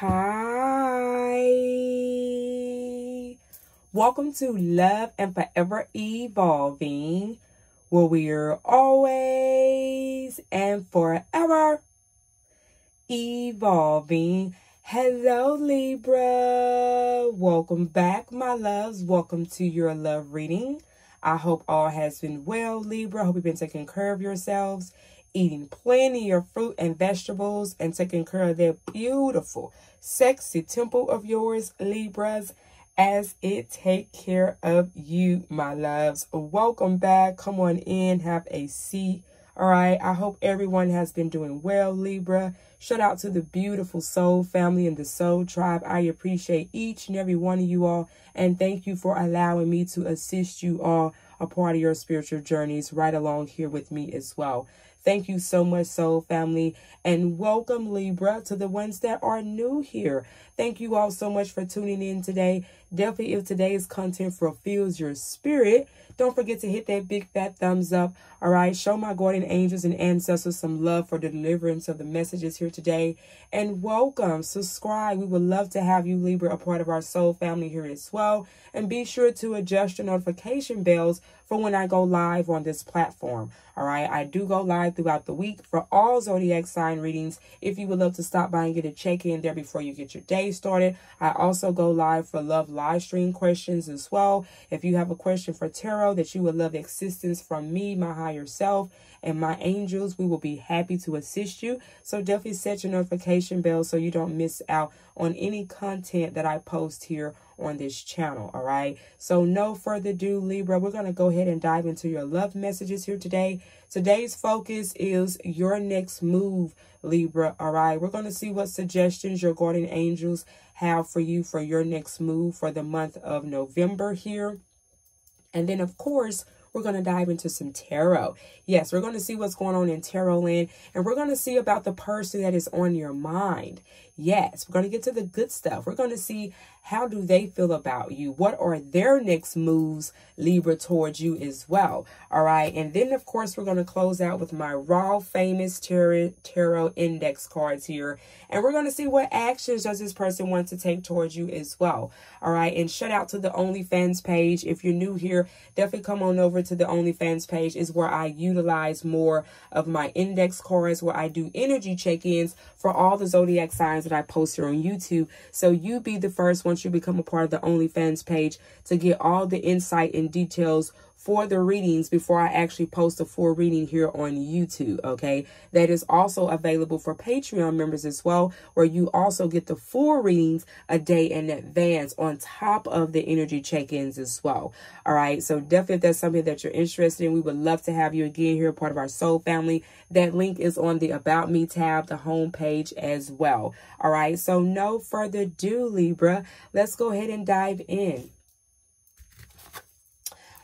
Hi. Welcome to Love and Forever Evolving, where we're always and forever evolving. Hello, Libra. Welcome back, my loves. Welcome to your love reading. I hope all has been well, Libra. I hope you've been taking care of yourselves eating plenty of fruit and vegetables and taking care of that beautiful, sexy temple of yours, Libras, as it take care of you, my loves. Welcome back. Come on in, have a seat. All right. I hope everyone has been doing well, Libra. Shout out to the beautiful soul family and the soul tribe. I appreciate each and every one of you all. And thank you for allowing me to assist you all a part of your spiritual journeys right along here with me as well. Thank you so much, Soul Family, and welcome, Libra, to the ones that are new here. Thank you all so much for tuning in today. Definitely, if today's content fulfills your spirit, don't forget to hit that big fat thumbs up. All right. Show my guardian angels and ancestors some love for the deliverance of the messages here today. And welcome. Subscribe. We would love to have you, Libra, a part of our soul family here as well. And be sure to adjust your notification bells for when I go live on this platform. All right. I do go live throughout the week for all zodiac sign readings. If you would love to stop by and get a check in there before you get your day started, I also go live for love live stream questions as well. If you have a question for tarot that you would love assistance from me, my higher self, and my angels, we will be happy to assist you. So definitely set your notification bell so you don't miss out on any content that I post here on this channel. All right. So no further ado, Libra, we're going to go ahead and dive into your love messages here today. Today's focus is your next move, Libra. All right. We're going to see what suggestions your guardian angels have for you for your next move for the month of November here. And then, of course, we're going to dive into some tarot. Yes, we're going to see what's going on in tarot land, and we're going to see about the person that is on your mind. Yes, we're going to get to the good stuff. We're going to see how do they feel about you? What are their next moves, Libra, towards you as well? All right. And then, of course, we're going to close out with my raw famous tarot, tarot index cards here. And we're going to see what actions does this person want to take towards you as well. All right. And shout out to the OnlyFans page. If you're new here, definitely come on over to the OnlyFans page is where I utilize more of my index cards, where I do energy check-ins for all the zodiac signs that I post here on YouTube. So you be the first one once you become a part of the OnlyFans page to get all the insight and details for the readings before I actually post a full reading here on YouTube, okay? That is also available for Patreon members as well, where you also get the full readings a day in advance on top of the energy check-ins as well. All right, so definitely if that's something that you're interested in, we would love to have you again here, part of our soul family. That link is on the About Me tab, the home page as well. All right, so no further ado, Libra. Let's go ahead and dive in.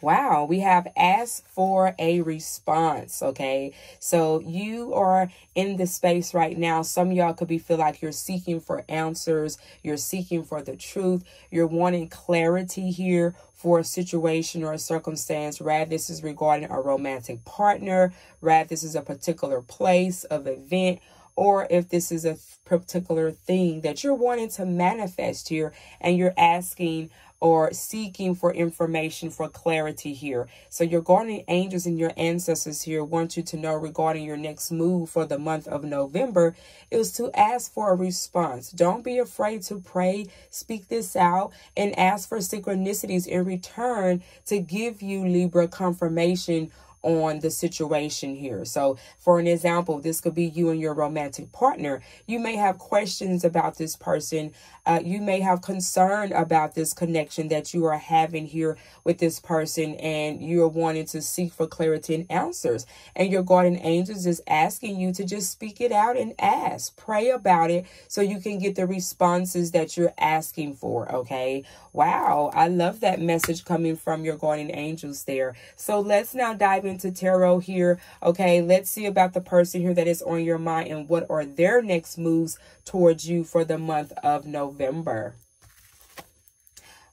Wow, we have asked for a response, okay? So you are in the space right now. Some y'all could be feel like you're seeking for answers, you're seeking for the truth, you're wanting clarity here for a situation or a circumstance. Rather, this is regarding a romantic partner, rather, this is a particular place of event or if this is a particular thing that you're wanting to manifest here and you're asking or seeking for information for clarity here. So your guardian angels and your ancestors here want you to know regarding your next move for the month of November is to ask for a response. Don't be afraid to pray, speak this out, and ask for synchronicities in return to give you Libra confirmation on the situation here. So, for an example, this could be you and your romantic partner. You may have questions about this person. Uh, you may have concern about this connection that you are having here with this person, and you're wanting to seek for clarity and answers. And your guardian angels is asking you to just speak it out and ask, pray about it so you can get the responses that you're asking for. Okay. Wow. I love that message coming from your guardian angels there. So, let's now dive into tarot here. Okay, let's see about the person here that is on your mind and what are their next moves towards you for the month of November.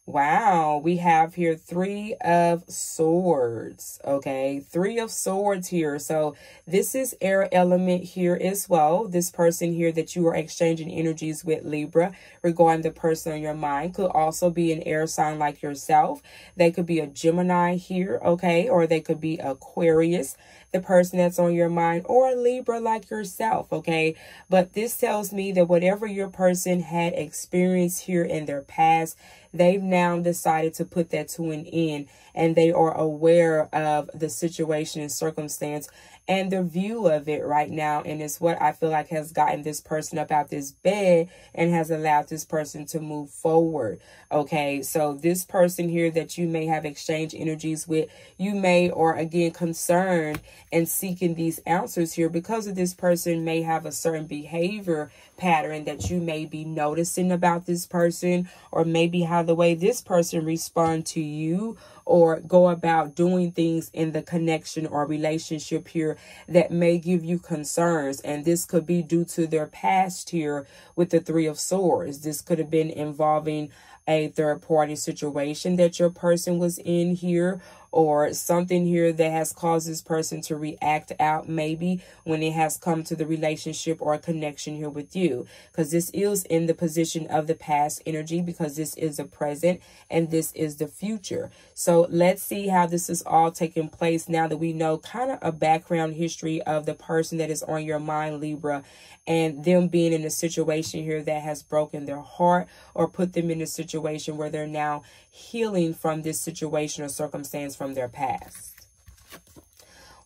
Wow, we have here three of swords. Okay, three of swords here. So this is air element here as well. This person here that you are exchanging energies with Libra regarding the person on your mind could also be an air sign like yourself. They could be a Gemini here, okay, or they could be Aquarius the person that's on your mind or a Libra like yourself, okay? But this tells me that whatever your person had experienced here in their past, they've now decided to put that to an end and they are aware of the situation and circumstance and the view of it right now. And it's what I feel like has gotten this person up out this bed and has allowed this person to move forward. Okay, so this person here that you may have exchanged energies with, you may or again concerned and seeking these answers here because of this person may have a certain behavior pattern that you may be noticing about this person or maybe how the way this person respond to you or go about doing things in the connection or relationship here that may give you concerns. And this could be due to their past here with the Three of Swords. This could have been involving a third party situation that your person was in here or something here that has caused this person to react out maybe when it has come to the relationship or connection here with you. Because this is in the position of the past energy because this is the present and this is the future. So let's see how this is all taking place now that we know kind of a background history of the person that is on your mind libra and them being in a situation here that has broken their heart or put them in a situation where they're now healing from this situation or circumstance from their past.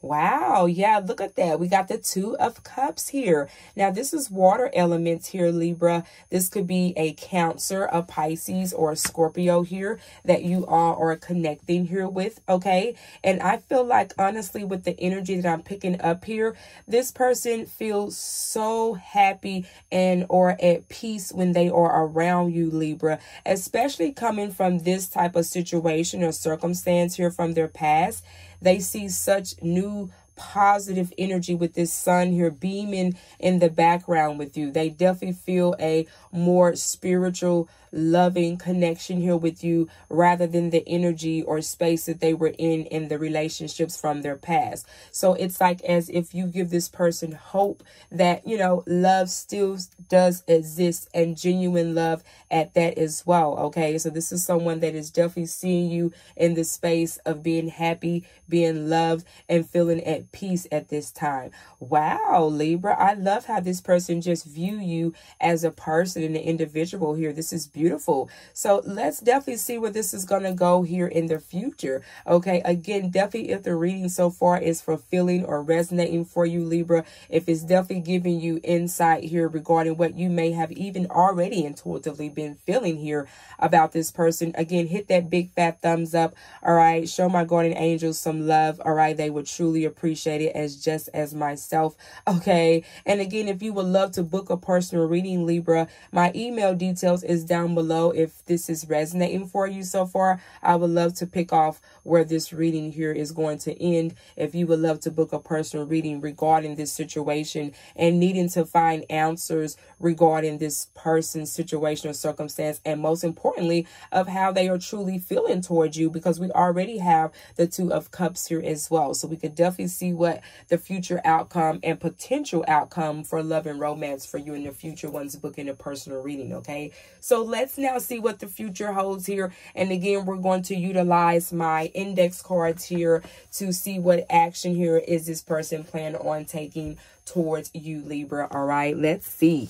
Wow, yeah, look at that. We got the Two of Cups here. Now, this is water elements here, Libra. This could be a Cancer, a Pisces, or a Scorpio here that you all are connecting here with, okay? And I feel like, honestly, with the energy that I'm picking up here, this person feels so happy and or at peace when they are around you, Libra, especially coming from this type of situation or circumstance here from their past they see such new positive energy with this sun here beaming in the background with you. They definitely feel a more spiritual loving connection here with you rather than the energy or space that they were in in the relationships from their past. So it's like as if you give this person hope that, you know, love still does exist and genuine love at that as well. Okay. So this is someone that is definitely seeing you in the space of being happy, being loved, and feeling at peace at this time. Wow, Libra. I love how this person just view you as a person and an individual here. This is beautiful beautiful. So let's definitely see where this is going to go here in the future. Okay. Again, definitely if the reading so far is fulfilling or resonating for you, Libra, if it's definitely giving you insight here regarding what you may have even already intuitively been feeling here about this person, again, hit that big fat thumbs up. All right. Show my guardian angels some love. All right. They would truly appreciate it as just as myself. Okay. And again, if you would love to book a personal reading, Libra, my email details is down down below if this is resonating for you so far. I would love to pick off where this reading here is going to end. If you would love to book a personal reading regarding this situation and needing to find answers regarding this person's situation or circumstance, and most importantly, of how they are truly feeling towards you, because we already have the Two of Cups here as well. So we could definitely see what the future outcome and potential outcome for love and romance for you in the future once booking a personal reading, okay? So let let's now see what the future holds here. And again, we're going to utilize my index cards here to see what action here is this person planning on taking towards you, Libra. All right, let's see.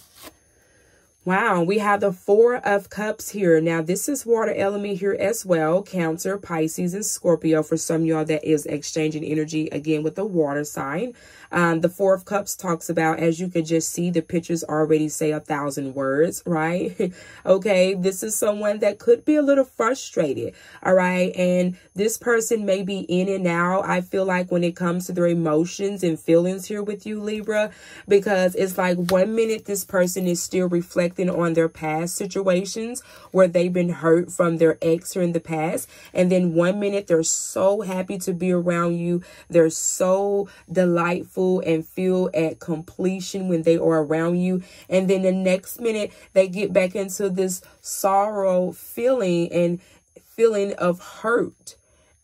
Wow, we have the Four of Cups here. Now, this is water element here as well. Cancer, Pisces, and Scorpio. For some y'all that is exchanging energy again with the water sign. Um, the Four of Cups talks about, as you can just see, the pictures already say a thousand words, right? okay, this is someone that could be a little frustrated, all right? And this person may be in and out, I feel like, when it comes to their emotions and feelings here with you, Libra, because it's like one minute this person is still reflecting on their past situations where they've been hurt from their ex or in the past. And then one minute they're so happy to be around you. They're so delightful and feel at completion when they are around you. And then the next minute they get back into this sorrow feeling and feeling of hurt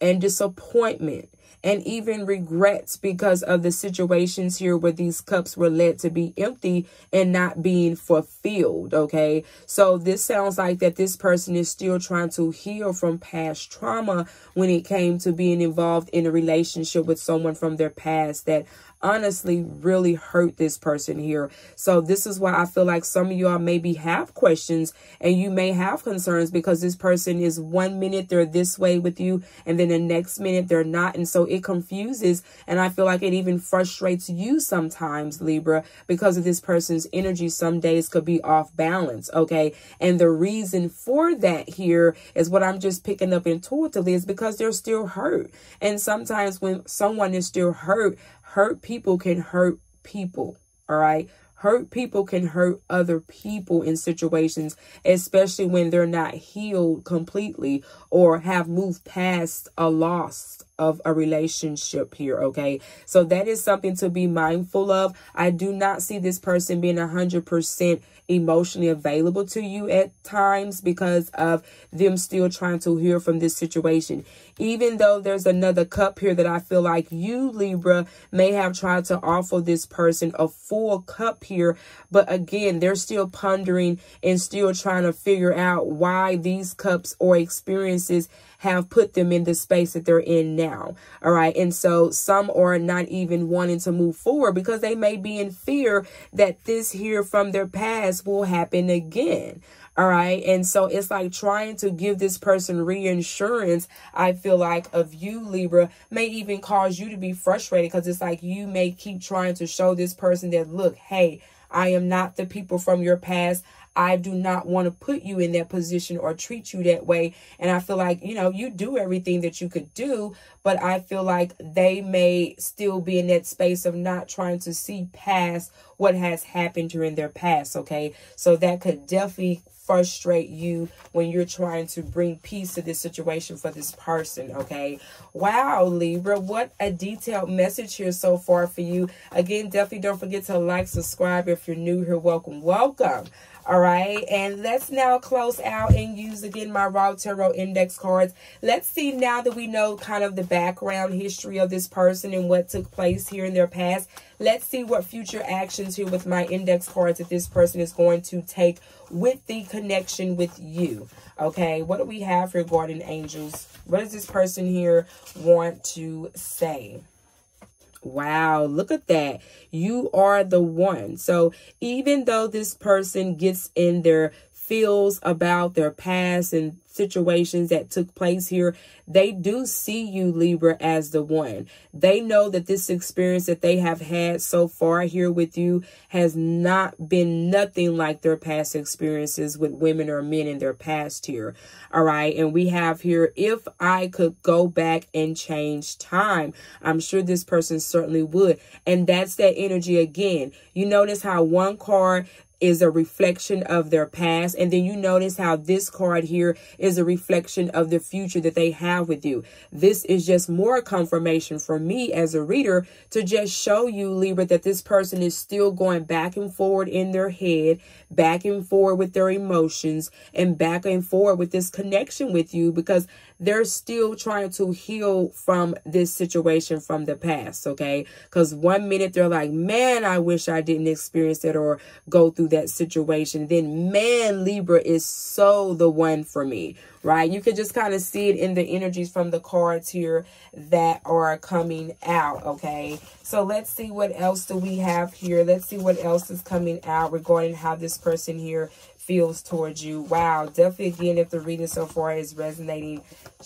and disappointment and even regrets because of the situations here where these cups were led to be empty and not being fulfilled. Okay. So this sounds like that this person is still trying to heal from past trauma when it came to being involved in a relationship with someone from their past that honestly really hurt this person here. So this is why I feel like some of y'all maybe have questions and you may have concerns because this person is one minute they're this way with you and then the next minute they're not. And so it confuses and I feel like it even frustrates you sometimes, Libra, because of this person's energy. Some days could be off balance. Okay. And the reason for that here is what I'm just picking up intuitively is because they're still hurt. And sometimes when someone is still hurt, hurt people can hurt people. All right. Hurt people can hurt other people in situations, especially when they're not healed completely or have moved past a loss of a relationship here, okay? So that is something to be mindful of. I do not see this person being 100% emotionally available to you at times because of them still trying to hear from this situation. Even though there's another cup here that I feel like you, Libra, may have tried to offer this person a full cup here, but again, they're still pondering and still trying to figure out why these cups or experiences have put them in the space that they're in now. All right. And so some are not even wanting to move forward because they may be in fear that this here from their past will happen again. All right. And so it's like trying to give this person reinsurance, I feel like, of you, Libra, may even cause you to be frustrated because it's like you may keep trying to show this person that, look, hey, I am not the people from your past. I do not want to put you in that position or treat you that way. And I feel like, you know, you do everything that you could do, but I feel like they may still be in that space of not trying to see past what has happened during their past. Okay. So that could definitely frustrate you when you're trying to bring peace to this situation for this person, okay? Wow, Libra, what a detailed message here so far for you. Again, definitely don't forget to like, subscribe if you're new here. Welcome, welcome. All right. And let's now close out and use again my raw tarot index cards. Let's see now that we know kind of the background history of this person and what took place here in their past. Let's see what future actions here with my index cards that this person is going to take with the connection with you. Okay. What do we have here, guardian angels? What does this person here want to say? Wow, look at that. You are the one. So even though this person gets in their feels about their past and situations that took place here, they do see you, Libra, as the one. They know that this experience that they have had so far here with you has not been nothing like their past experiences with women or men in their past here. All right. And we have here, if I could go back and change time, I'm sure this person certainly would. And that's that energy again. You notice how one card is a reflection of their past. And then you notice how this card here is a reflection of the future that they have with you. This is just more confirmation for me as a reader to just show you, Libra, that this person is still going back and forward in their head, back and forth with their emotions, and back and forth with this connection with you because they're still trying to heal from this situation from the past, okay? Because one minute they're like, man, I wish I didn't experience it or go through that situation. Then, man, Libra is so the one for me, right? You can just kind of see it in the energies from the cards here that are coming out, okay? So let's see what else do we have here. Let's see what else is coming out regarding how this person here feels towards you. Wow, definitely again, if the reading so far is resonating,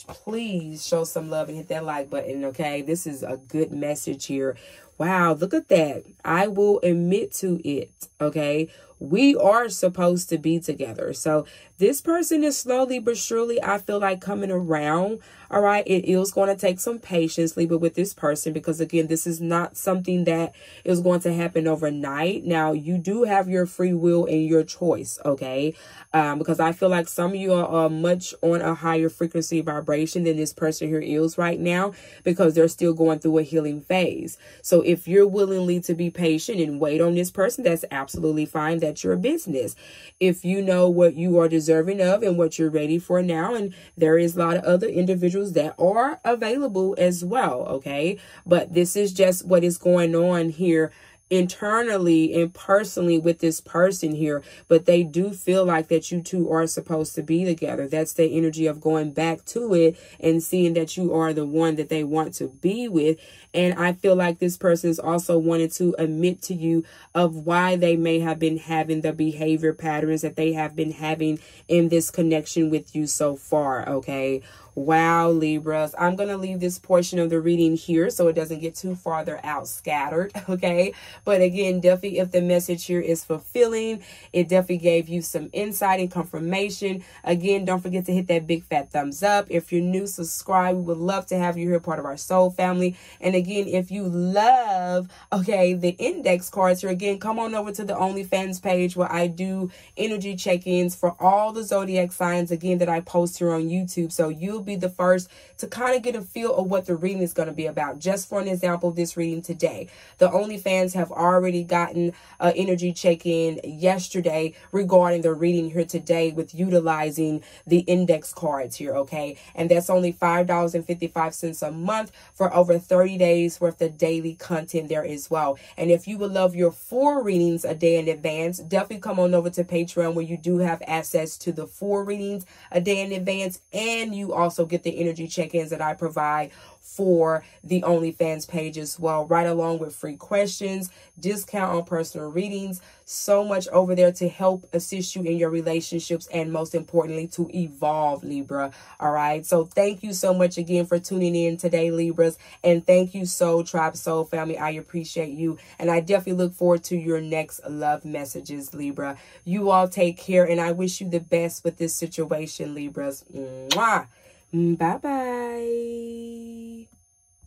please show some love and hit that like button, okay? This is a good message here. Wow, look at that. I will admit to it, okay? We are supposed to be together. So this person is slowly but surely, I feel like, coming around. All right. It is going to take some patience, Libra, with this person because, again, this is not something that is going to happen overnight. Now, you do have your free will and your choice. Okay. Um, because I feel like some of you are much on a higher frequency vibration than this person here is right now because they're still going through a healing phase. So if you're willingly to be patient and wait on this person, that's absolutely fine. That's your business. If you know what you are deserving of and what you're ready for now, and there is a lot of other individuals that are available as well, okay? But this is just what is going on here internally and personally with this person here, but they do feel like that you two are supposed to be together. That's the energy of going back to it and seeing that you are the one that they want to be with. And I feel like this person is also wanted to admit to you of why they may have been having the behavior patterns that they have been having in this connection with you so far. Okay. Wow, Libras. I'm going to leave this portion of the reading here so it doesn't get too farther out scattered, okay? But again, definitely if the message here is fulfilling, it definitely gave you some insight and confirmation. Again, don't forget to hit that big fat thumbs up. If you're new, subscribe. We would love to have you here, part of our soul family. And again, if you love, okay, the index cards here, again, come on over to the OnlyFans page where I do energy check-ins for all the zodiac signs, again, that I post here on YouTube. So you'll be the first to kind of get a feel of what the reading is going to be about. Just for an example, this reading today, the OnlyFans have already gotten an energy check-in yesterday regarding the reading here today with utilizing the index cards here, okay? And that's only $5.55 a month for over 30 days worth of daily content there as well. And if you would love your four readings a day in advance, definitely come on over to Patreon where you do have access to the four readings a day in advance and you also also get the energy check-ins that I provide for the OnlyFans page as well, right along with free questions, discount on personal readings, so much over there to help assist you in your relationships and most importantly to evolve Libra. All right. So thank you so much again for tuning in today, Libras. And thank you so Tribe Soul family. I appreciate you. And I definitely look forward to your next love messages, Libra. You all take care and I wish you the best with this situation, Libras. Mwah. Mm, bye bye.